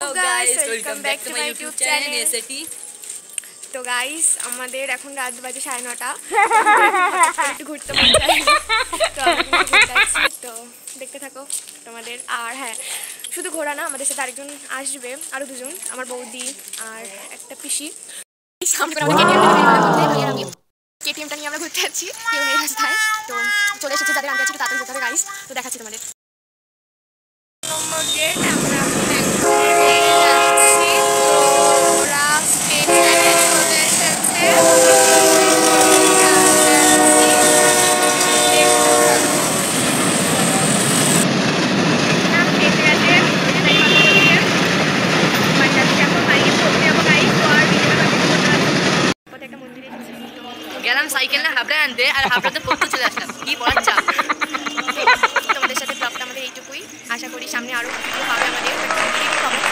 Guys, welcome back to my YouTube এসএটি তো guys আমাদের এখন রাত বাজে সাড়ে নটা। একটু ঘুরতে তো। তো দেখতে থাকো তোমাদের আর হ্যাঁ শুধু ঘোরা না আমাদের সাথে আরেকজন আসবে আরও দুজন আমার বৌদি আর একটা পিসি। কেটিএমটা নিয়ে আমরা ঘুরতে যাচ্ছি। কেউ নেই রাস্তায়। তো চলে এসেছে যাদের আছি তাড়াতাড়ি যেতে হবে গাইস তো দেখাচ্ছি তোমাদের। গেলাম সাইকেল না, হাবড়ায় আনতে, আর হাবড়াতে পড়তে চলে আসলাম। কি বলার চাপ? তোমাদের সাথে ব্লগটা আমাদের এইটুকুই। আশা করি সামনে আরও ভিডিও পাবে আমাদের।